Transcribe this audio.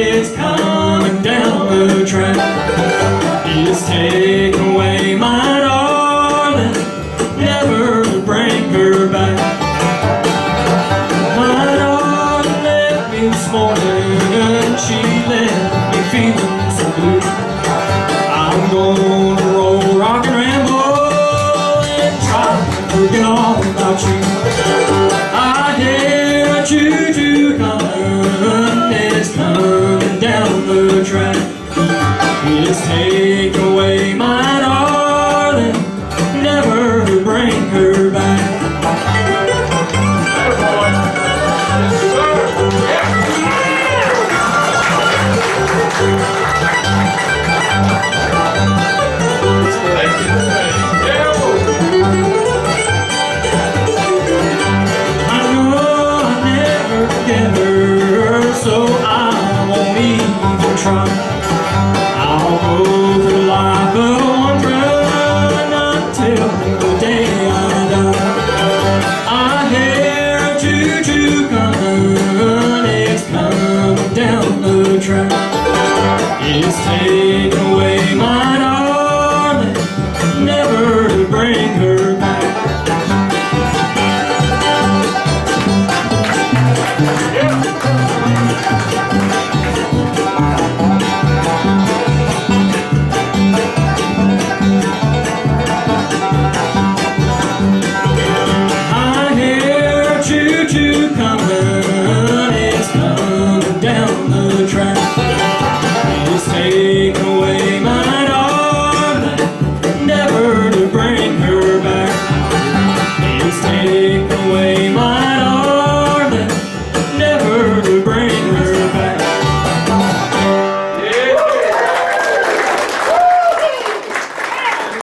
it's coming down the track. It's taking away my darling, never bring her back. My darling left me this morning, she left me feeling so blue. I'm gonna roll, rock and ramble and try to all about you. He's taken away my darling, never to bring her back. Yeah.